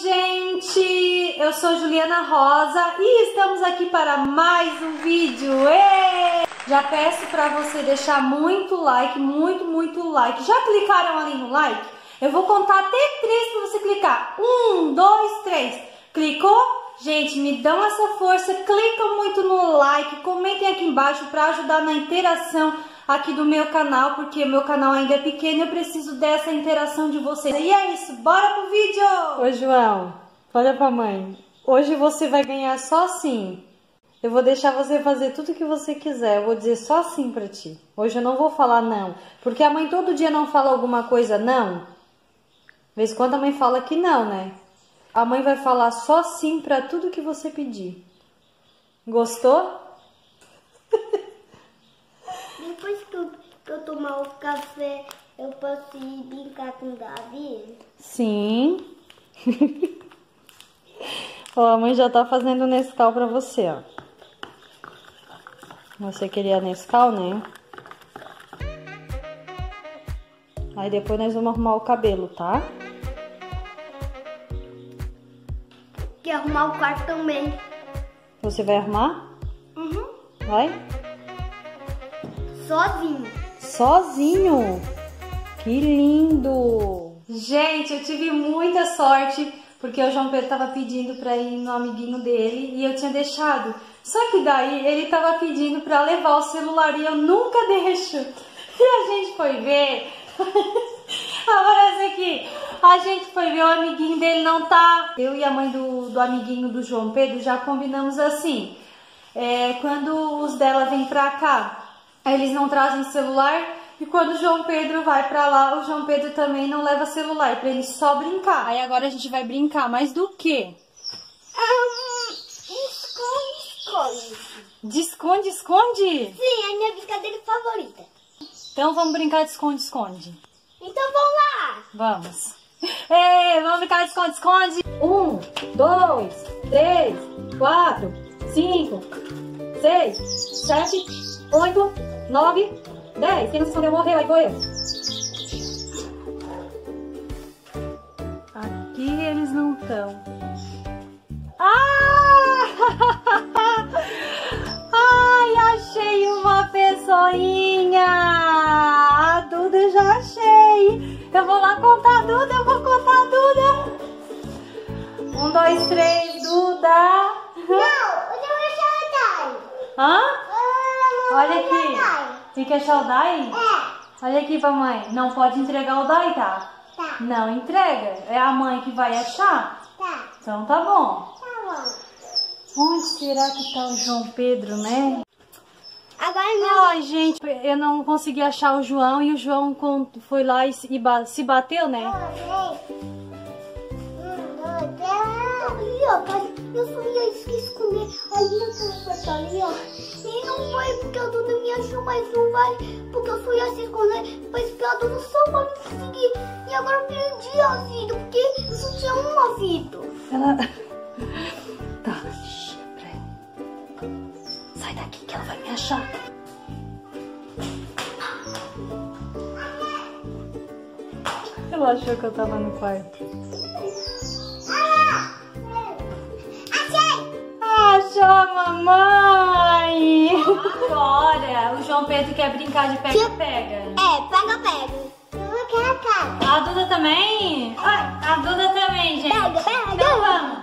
gente! Eu sou Juliana Rosa e estamos aqui para mais um vídeo. Já peço para você deixar muito like, muito, muito like. Já clicaram ali no like? Eu vou contar até três para você clicar. Um, dois, três. Clicou? Gente, me dão essa força, clicam muito no like, comentem aqui embaixo para ajudar na interação aqui do meu canal, porque o meu canal ainda é pequeno e eu preciso dessa interação de vocês. E é isso, bora pro vídeo! Ô João, olha pra mãe. Hoje você vai ganhar só assim. Eu vou deixar você fazer tudo que você quiser. Eu vou dizer só sim pra ti. Hoje eu não vou falar não. Porque a mãe todo dia não fala alguma coisa não. Vez quando a mãe fala que não, né? A mãe vai falar só sim pra tudo que você pedir. Gostou? Depois que eu, que eu tomar o café, eu posso ir brincar com o Davi? Sim. ó, a mãe já tá fazendo Nescau pra você, ó. Você queria Nescau, né? Aí depois nós vamos arrumar o cabelo, tá? Quer arrumar o quarto também. Você vai arrumar? Uhum. Vai? Sozinho. Sozinho? Que lindo! Gente, eu tive muita sorte porque o João Pedro tava pedindo para ir no amiguinho dele e eu tinha deixado. Só que daí ele tava pedindo para levar o celular e eu nunca deixo. E a gente foi ver. Agora esse aqui. A gente foi ver o amiguinho dele não tá. Eu e a mãe do, do amiguinho do João Pedro já combinamos assim. É, quando os dela vêm pra cá, eles não trazem celular. E quando o João Pedro vai pra lá, o João Pedro também não leva celular, pra ele só brincar. Aí agora a gente vai brincar, mas do quê? Um, esconde, esconde. De esconde, esconde? Sim, é a minha brincadeira favorita. Então vamos brincar de esconde-esconde. Então vamos lá. Vamos. Ei, vamos brincar de esconde-esconde. Um, dois, três, quatro, cinco, seis, sete, oito, nove, dez. Quem não se escondeu morreu, aí vou eu. Aqui eles não estão. Ah! Ai, achei uma pessoinha! A Duda eu já achei! Eu vou lá contar a Duda, eu vou contar a Duda! Um, dois, três, Duda! Não, eu não vou. Hã? Eu não Olha aqui! Tem que achar o Dai? É, Olha aqui, mamãe. Não pode entregar o Dai, tá? tá, Não entrega. É a mãe que vai achar? tá, Então tá bom. tá bom. Onde será que tá o João Pedro, né? Agora meu. Ai, gente, eu não consegui achar o João e o João foi lá e se, e ba- se bateu, né? Ali, ó, pai, eu só ia se esconder ali naquela porta ali, ó. E não foi porque a Duda me achou, mas não vai porque eu fui se esconder pra esperar a Duda só pra me seguir. E agora eu perdi a vida, porque eu só tinha uma vida. Ela. Tá. Sai daqui que ela vai me achar. Ela achou que eu tava no quarto. Achou a mamãe! Agora, o João Pedro quer brincar de pega-pega. É, pega, pega. Eu quero a cara. A Duda também? Ah, a Duda também, gente. Pega, pega. Então vamos.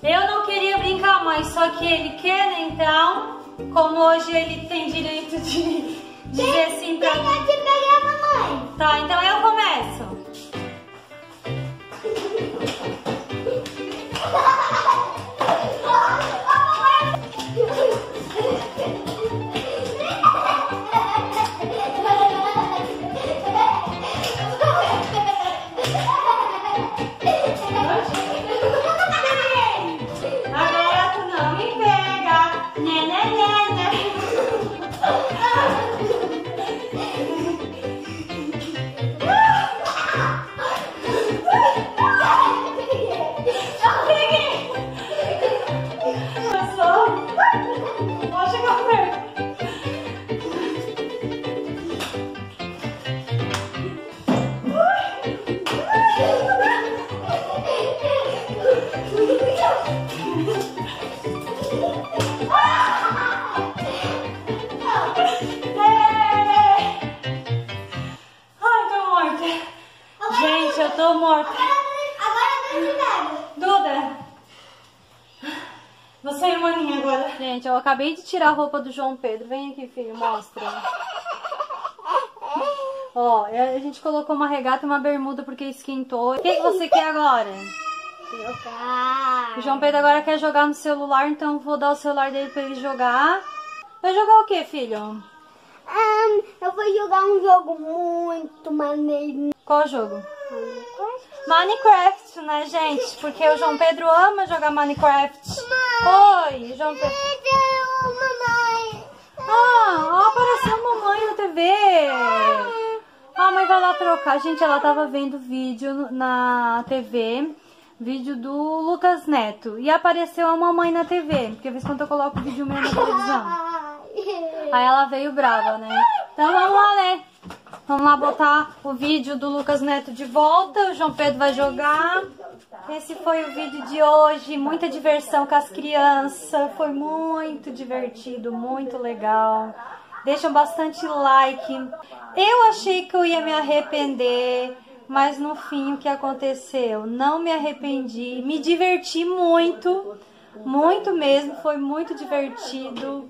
Eu não queria brincar, mas só que ele quer, né? Então, como hoje ele tem direito de dizer sim pra que pega a mamãe? Tá, então eu começo. Duda! Você é maninha agora. Gente, eu acabei de tirar a roupa do João Pedro. Vem aqui, filho, mostra. Ó, a gente colocou uma regata e uma bermuda porque esquentou. O que, você quer agora? Jogar. O João Pedro agora quer jogar no celular, então vou dar o celular dele pra ele jogar. Vai jogar o que, filho? Ahn, eu vou jogar um jogo muito maneiro. Qual jogo? Minecraft, né, gente? Porque o João Pedro ama jogar Minecraft. Oi, João Pedro. Mamãe. Ah, ó, apareceu a mamãe na TV. A mãe vai lá trocar. Gente, ela tava vendo vídeo na TV, vídeo do Lucas Neto. E apareceu a mamãe na TV, porque vezes quando eu coloco o vídeo meu na televisão. Aí ela veio brava, né? Então vamos lá, né? Vamos lá botar o vídeo do Lucas Neto de volta. O João Pedro vai jogar. Esse foi o vídeo de hoje. Muita diversão com as crianças. Foi muito divertido, muito legal. Deixam bastante like. Eu achei que eu ia me arrepender. Mas no fim, o que aconteceu? Não me arrependi. Me diverti muito. Muito mesmo. Foi muito divertido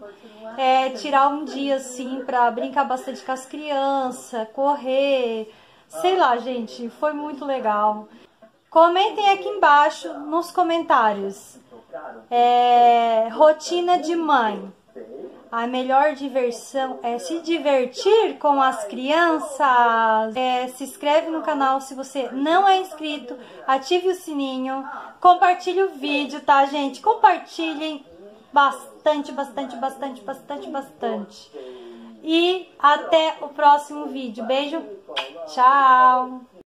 é, tirar um dia assim pra brincar bastante com as crianças, correr, sei lá, gente, foi muito legal. Comentem aqui embaixo nos comentários. É, rotina de mãe. A melhor diversão é se divertir com as crianças. É, se inscreve no canal se você não é inscrito. Ative o sininho. Compartilhe o vídeo, tá, gente? Compartilhem bastante, bastante, bastante, bastante, bastante. E até o próximo vídeo. Beijo. Tchau.